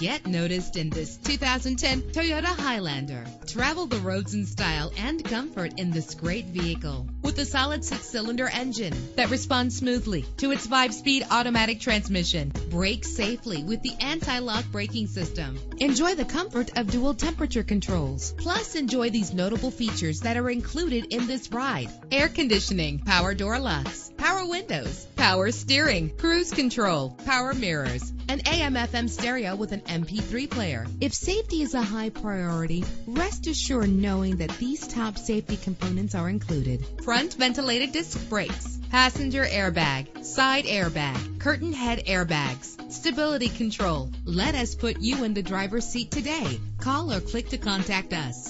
Get noticed in this 2010 Toyota Highlander. Travel the roads in style and comfort in this great vehicle. With a solid six cylinder engine that responds smoothly to its five speed automatic transmission. Brake safely with the anti lock braking system. Enjoy the comfort of dual temperature controls. Plus, enjoy these notable features that are included in this ride air conditioning, power door locks, power windows, power steering, cruise control, power mirrors, an AM FM stereo with an MP3 player. If safety is a high priority, rest assured knowing that these top safety components are included. Front ventilated disc brakes, passenger airbag, side airbag, curtain head airbags, stability control. Let us put you in the driver's seat today. Call or click to contact us.